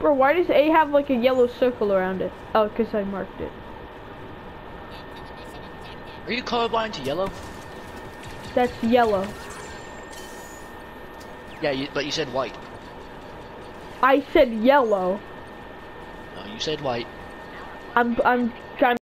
Bro, why does A have like a yellow circle around it? Oh, because I marked it. Are you colorblind to yellow? That's yellow. Yeah, you, but you said white. I said yellow. No, you said white. I'm I'm trying